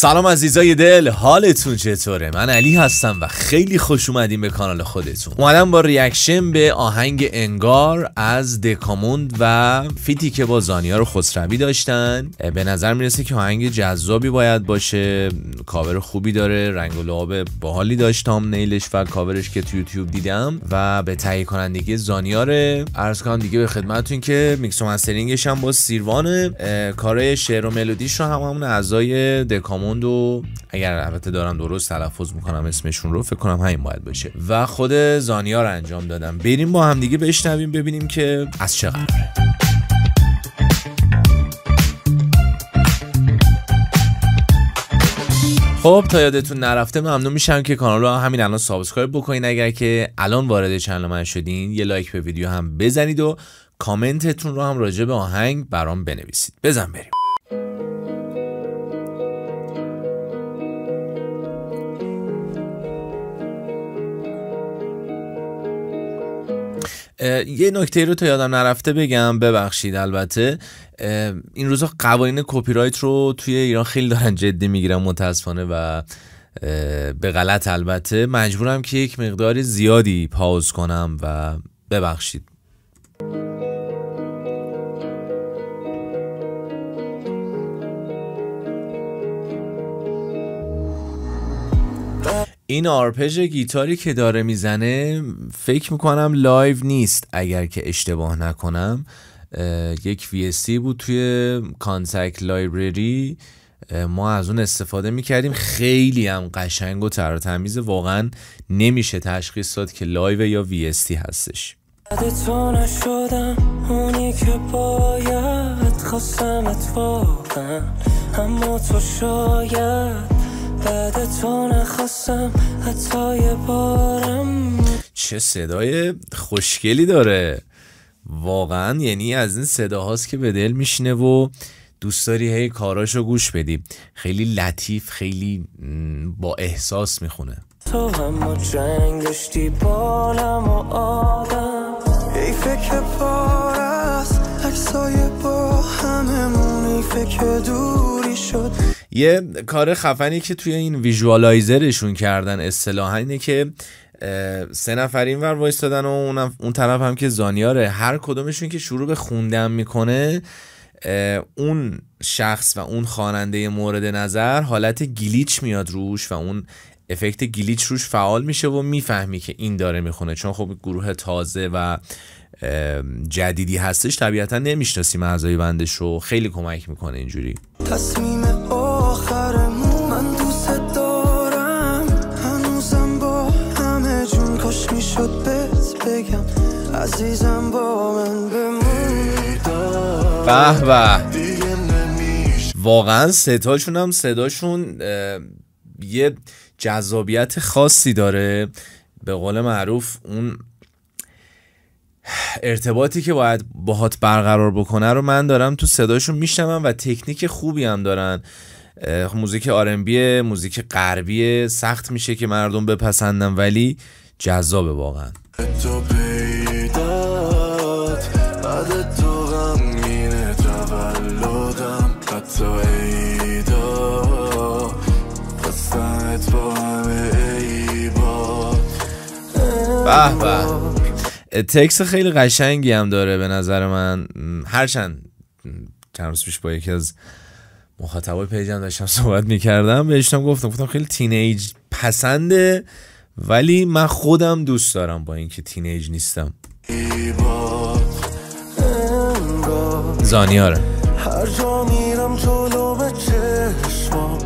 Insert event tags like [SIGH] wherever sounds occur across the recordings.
سلام عزیزای دل حالتون چطوره؟ من علی هستم و خیلی خوش اومدیم به کانال خودتون. اومدم با reaction به آهنگ انگار از دکاموند و feat ی که با زانیار خسروی داشتن. به نظر می‌رسه که آهنگ جذابی باید باشه کاور خوبی داره رنگ و لعاب باحالی داشت نیلش و کاورش که تو یوتیوب دیدم و به تهیه کنندگی زانیار عرض کنم دیگه به خدمتتون که میکس و هم با سیروان کار شعر و ملودیش رو هم همون اعضای دکاموند و اگر البته دارم درست تلفظ می‌کنم اسمشون رو فکر کنم همین باید باشه. و خود زانیار انجام دادن. بریم با هم دیگه بشنویم ببینیم که از چه قراره خب تا یادتون نرفته ممنون میشم که کانال رو همین الان subscribe بکنین. اگر که الان وارد channel من شدین یه like به ویدیو هم بزنید و کامنتتون رو هم راجع به آهنگ برام بنویسید. بزن بریم. یه نکته رو تا یادم نرفته بگم ببخشید البته. این روزا قوانین کپی رایت رو توی ایران خیلی دارن جدی می‌گیرن متاسفانه و به غلط البته. مجبورم که یک مقدار زیادی پاوز کنم و ببخشید. این آرپژ گیتاری که داره می‌زنه فکر می‌کنم live نیست اگر که اشتباه نکنم. یک VST بود توی Kontakt library. ما از اون استفاده می‌کردیم. خیلی هم قشنگ و تر تمیز. واقعا نمیشه تشخیص داد که لایو یا VST هستش. اما تو شاید بعد تو نخواستم حتی بارم. چه صدای خوشگلی داره. واقعا یعنی از این صداهاست که به دل میشینه و دوست داری هی کاراشو گوش بدی. خیلی لطیف خیلی با احساس می‌خونه. تو هم جنگ داشتی بالم و آدم. ای فکر پار است عکسای با هممون فکر دوری شد. یه کار خفنی که توی این ویژوالایزرشون کردن اصطلاحا اینه که سه نفر این ور وایستادن و اون, اون طرف هم که زانیاره. هر کدومشون که شروع به خوندن می‌کنه اون شخص و اون خواننده مورد نظر حالت گلیچ میاد روش و اون افکت گلیچ روش فعال میشه و می‌فهمی که این داره می‌خونه. چون خب گروه تازه و جدیدی هستش طبیعتا نمی‌شناسیم اعضای بندش رو خیلی کمک می‌کنه اینجوری. تصمیم عزیزم با من به به. واقعا ستاشون هم صداشون یه جذابیت خاصی داره. به قول معروف اون ارتباطی که باید باهات برقرار بکنه رو من دارم تو صداشون میشنوم و تکنیک خوبی هم دارن. موزیک آرنبی موزیک غربی سخت میشه که مردم بپسندن ولی جذابه واقعا. به به. تکس خیلی قشنگی هم داره به نظر من. هرچند چند روز پیش با یکی از مخاطبای پیجم داشتم صحبت می‌کردم بهشتم گفتم گفتم خیلی تینیج پسنده ولی من خودم دوست دارم با اینکه تینیج نیستم. زانیاره هر جا میرم جلو به چشمات.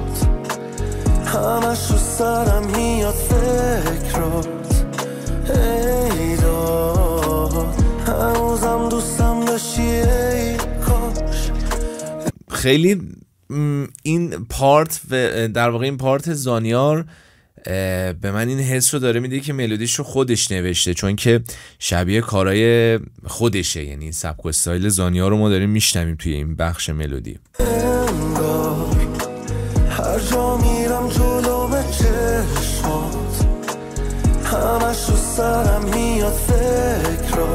همش رو سرم میاد فکرات. خیلی این پارت در واقع این پارت زانیار به من این حس رو داره میده که ملودیش رو خودش نوشته چون که شبیه کارای خودشه یعنی سبک و استایل زانیار رو ما داریم میشنویم توی این بخش ملودی. هر جا میرم جلو به چشمات همش رو سرم میاد فکرات.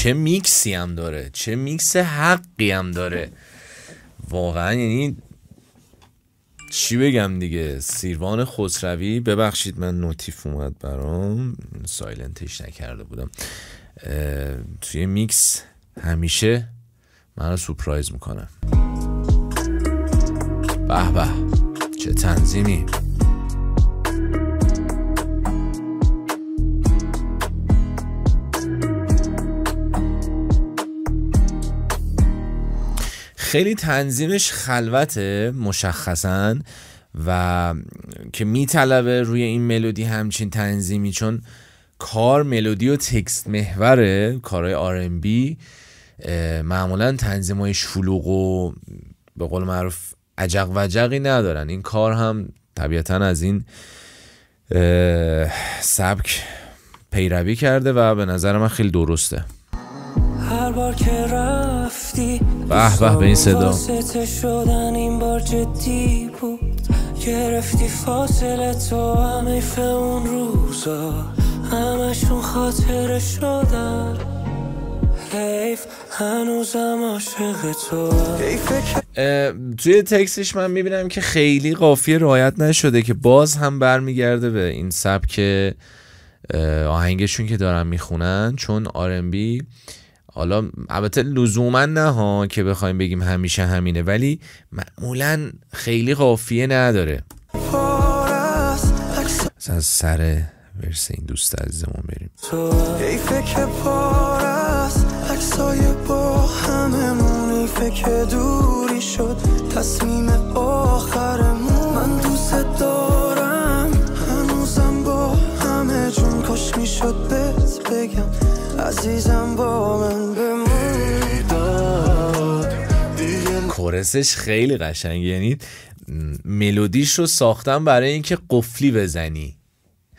چه میکسی هم داره؟ چه میکس حقی هم داره؟ واقعا یعنی چی بگم دیگه؟ سیروان خسروی ببخشید من notif اومد برام. silent ش نکرده بودم. توی میکس همیشه من رو surprise می‌کنه. به به چه تنظیمی. خیلی تنظیمش خلوته مشخصا و که میطلبه روی این ملودی همچین تنظیمی چون کار ملودی و تکست محوره کارهای آر معمولا تنظیم های شلوغ و به قول معروف عجق وجقی ندارن. این کار هم طبیعتا از این سبک پیروی کرده و به نظر من خیلی درسته. هر بار که رفتی؟ به به به این صدا. شدن این بار جدی بود. گرفتی فاصله تو همه اون روزا. همشون خاطره شدن. حیف هنوزم عاشق تو. توی تکسش من می‌بینم که خیلی قافیه رعایت نشده که باز هم برمیگرده به این سبک آهنگشون که دارن می‌خونن. چون آرنبی حالا البته لزوما نه ها که بخوایم بگیم همیشه همینه ولی معمولا خیلی قافیه نداره. از سر ورس این دوست عزیزمون بریم. با هممون که دوری شد تصمیم آخرمون. عزیزم با من کورسش خیلی قشنگه. یعنی ملودیش رو ساختم برای اینکه قفلی بزنی.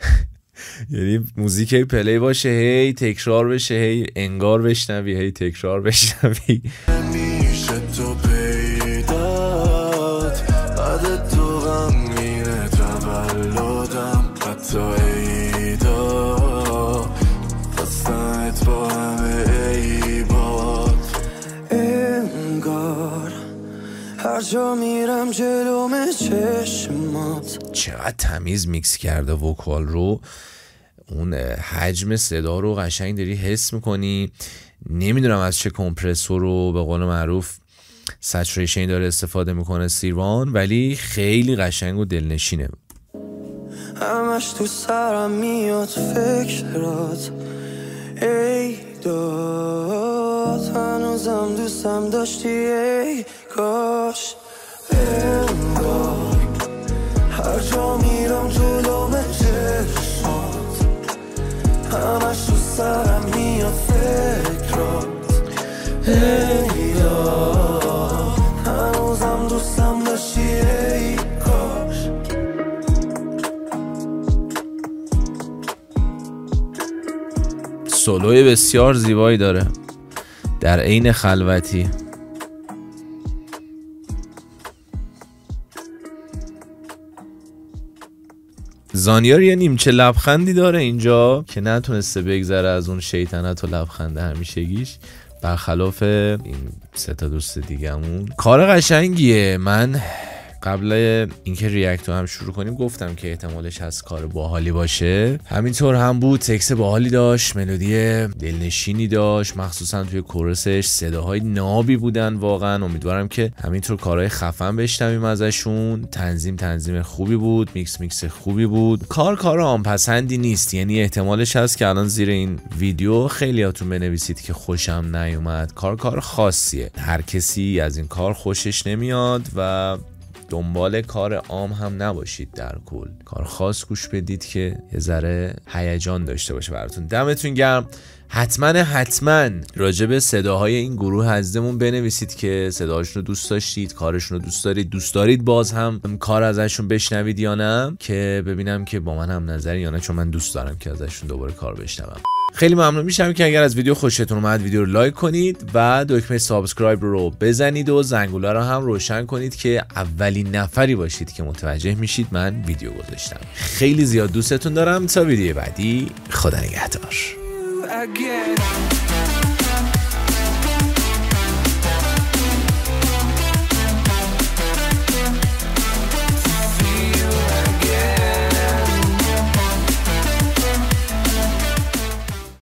[LAUGHS] یعنی موزیک پلی باشه هی تکرار بشه هی انگار بشنوی هی تکرار بشنوی. جا میرم جلوم چشمات. چقدر تمیز میکس کرده vocal رو. اون حجم صدا رو قشنگ داری حس می‌کنی. نمی‌دونم از چه compressor رو به قول معروف saturation داره استفاده می‌کنه سیروان ولی خیلی قشنگ و دلنشینه. همش تو سرم میاد فکرات. ای هنوزم دوستم داشتی ای کاش. انگار هر جا میرم جلوم چشمات. همش تو سرم میاد فکرات. ای هنوزم دوستم داشتی ای سولوی بسیار زیبایی داره. در عین خلوتی. زانیار یه نیمچه لبخندی داره اینجا که نتونسته بگذره از اون شیطنت و لبخند همیشگیش. برخلاف این سه تا دوست دیگهمون. کار قشنگیه. من قبل اینکه ریاکتو هم شروع کنیم گفتم که احتمالش هست کار باحالی باشه. همینطور هم بود تکس باحالی داشت ملودی دلنشینی داشت مخصوصا توی کورسش صداهای نابی بودن واقعا. امیدوارم که همینطور کارهای خفن بشنویم ازشون. تنظیم تنظیم خوبی بود میکس میکس خوبی بود. کار کار عام‌پسندی نیست یعنی احتمالش هست که الان زیر این ویدیو خیلیاتون بنویسید که خوشم نیومد. کار کار خاصیه. هر کسی از این کار خوشش نمیاد و دنبال کار عام هم نباشید در کل. کار خاص گوش بدید که یه ذره هیجان داشته باشه براتون. دمتون گرم. حتما حتما راجع به صداهای این گروه هزدمون بنویسید که صداهاشون رو دوست داشتید کارشون رو دوست دارید. دوست دارید باز هم کار ازشون بشنوید یا نه که ببینم که با من هم نظری یا نه چون من دوست دارم که ازشون دوباره کار بشنوم. خیلی ممنون میشم که اگر از ویدیو خوشتون اومد ویدیو رو like کنید و دکمه subscribe رو بزنید و زنگوله رو هم روشن کنید که اولین نفری باشید که متوجه میشید من ویدیو گذاشتم. خیلی زیاد دوستتون دارم. تا ویدیو بعدی خدا نگهدار.